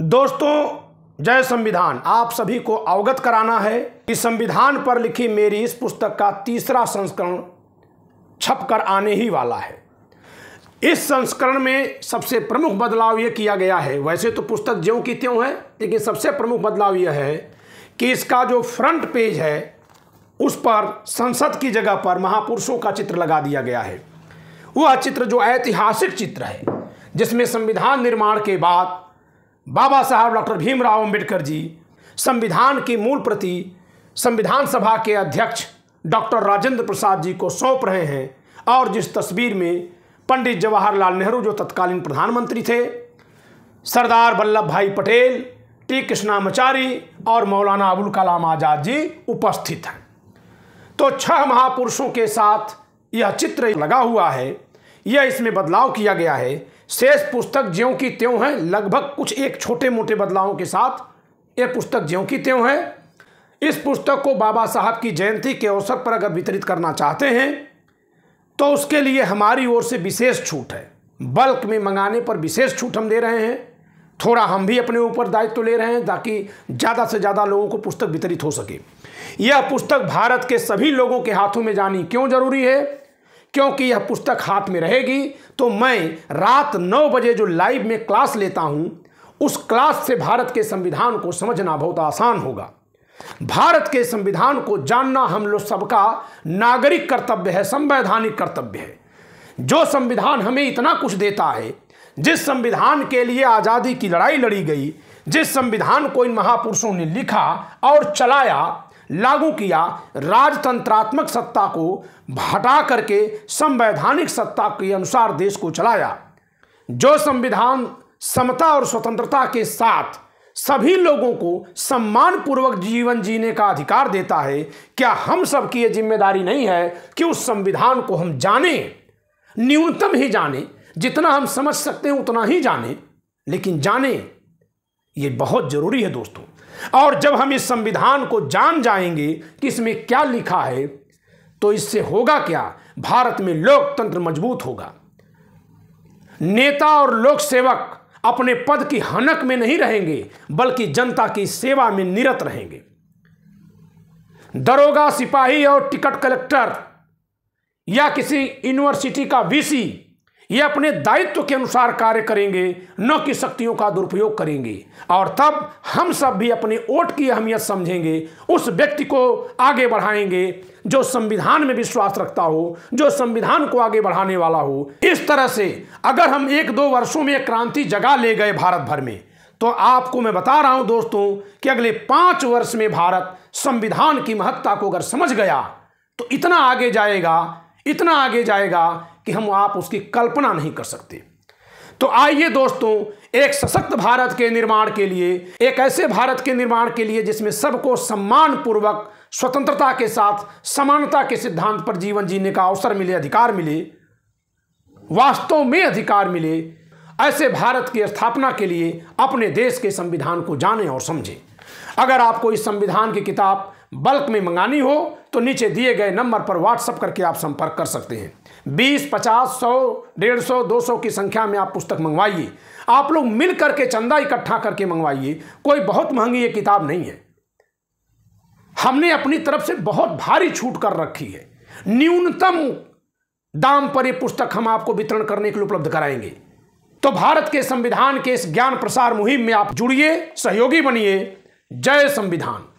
दोस्तों, जय संविधान। आप सभी को अवगत कराना है कि संविधान पर लिखी मेरी इस पुस्तक का तीसरा संस्करण छपकर आने ही वाला है। इस संस्करण में सबसे प्रमुख बदलाव यह किया गया है। वैसे तो पुस्तक ज्यों की त्यों है, लेकिन सबसे प्रमुख बदलाव यह है कि इसका जो फ्रंट पेज है, उस पर संसद की जगह पर महापुरुषों का चित्र लगा दिया गया है। वह चित्र जो ऐतिहासिक चित्र है, जिसमें संविधान निर्माण के बाद बाबा साहब डॉक्टर भीमराव अंबेडकर जी, संविधान की मूल प्रति संविधान सभा के अध्यक्ष डॉक्टर राजेंद्र प्रसाद जी को सौंप रहे हैं और जिस तस्वीर में पंडित जवाहरलाल नेहरू जो तत्कालीन प्रधानमंत्री थे, सरदार वल्लभ भाई पटेल, टी कृष्णामाचारी और मौलाना अबुल कलाम आज़ाद जी उपस्थित हैं। तो छह महापुरुषों के साथ यह चित्र लगा हुआ है, यह इसमें बदलाव किया गया है शेष पुस्तक ज्यों की त्यों है, लगभग कुछ एक छोटे मोटे बदलावों के साथ यह पुस्तक ज्यों की त्यों है। इस पुस्तक को बाबा साहब की जयंती के अवसर पर अगर वितरित करना चाहते हैं तो उसके लिए हमारी ओर से विशेष छूट है। बल्क में मंगाने पर विशेष छूट हम दे रहे हैं। थोड़ा हम भी अपने ऊपर दायित्व ले रहे हैं ताकि ज़्यादा से ज़्यादा लोगों को पुस्तक वितरित हो सके। यह पुस्तक भारत के सभी लोगों के हाथों में जानी क्यों ज़रूरी है? क्योंकि यह पुस्तक हाथ में रहेगी तो मैं रात नौ बजे जो लाइव में क्लास लेता हूँ, उस क्लास से भारत के संविधान को समझना बहुत आसान होगा। भारत के संविधान को जानना हम लोग सबका नागरिक कर्तव्य है, संवैधानिक कर्तव्य है। जो संविधान हमें इतना कुछ देता है, जिस संविधान के लिए आज़ादी की लड़ाई लड़ी गई, जिस संविधान को इन महापुरुषों ने लिखा और चलाया लागू किया राजतंत्रात्मक सत्ता को हटा करके संवैधानिक सत्ता के अनुसार देश को चलाया। जो संविधान, समता और स्वतंत्रता के साथ सभी लोगों को सम्मानपूर्वक जीवन जीने का अधिकार देता है, क्या हम सब की यह ज़िम्मेदारी नहीं है कि उस संविधान को हम जाने? न्यूनतम ही जाने। जितना हम समझ सकते हैं उतना ही जाने। लेकिन जाने ये बहुत ज़रूरी है दोस्तों। और जब हम इस संविधान को जान जाएँगे कि इसमें क्या लिखा है तो इससे होगा क्या? भारत में लोकतंत्र मज़बूत होगा। नेता और लोक सेवक अपने पद की हनक में नहीं रहेंगे, बल्कि जनता की सेवा में निरत रहेंगे। दरोगा, सिपाही और टिकट कलेक्टर या किसी यूनिवर्सिटी का वीसी ये अपने दायित्व के अनुसार कार्य करेंगे, न कि शक्तियों का दुरुपयोग करेंगे। और तब हम सब भी अपने वोट की अहमियत समझेंगे, उस व्यक्ति को आगे बढ़ाएँगे, जो संविधान में विश्वास रखता हो, जो संविधान को आगे बढ़ाने वाला हो। इस तरह से अगर हम एक दो वर्षों में क्रांति जगा ले गए भारत भर में तो आपको मैं बता रहा हूँ दोस्तों कि अगले पाँच वर्ष में भारत संविधान की महत्ता को अगर समझ गया तो इतना आगे जाएगा, इतना आगे जाएगा कि हम आप उसकी कल्पना नहीं कर सकते। तो आइए दोस्तों, एक सशक्त भारत के निर्माण के लिए, एक ऐसे भारत के निर्माण के लिए जिसमें सबको सम्मान पूर्वक स्वतंत्रता के साथ, समानता के सिद्धांत पर जीवन जीने का अवसर मिले, अधिकार मिले, वास्तव में अधिकार मिले, ऐसे भारत की स्थापना के लिए अपने देश के संविधान को जाने और समझें। अगर आपको इस संविधान की किताब बल्क में मंगानी हो तो नीचे दिए गए नंबर पर व्हाट्सअप करके आप संपर्क कर सकते हैं। बीस, पचास, सौ, डेढ़ सौ, दो सौ की संख्या में आप पुस्तक मंगवाइए। आप लोग मिल करके चंदा इकट्ठा करके मंगवाइए। कोई बहुत महँगी ये किताब नहीं है। हमने अपनी तरफ़ से बहुत भारी छूट कर रखी है। न्यूनतम दाम पर ये पुस्तक हम आपको वितरण करने के लिए उपलब्ध कराएँगे। तो भारत के संविधान के इस ज्ञान प्रसार मुहिम में आप जुड़िए, सहयोगी बनिए। जय संविधान।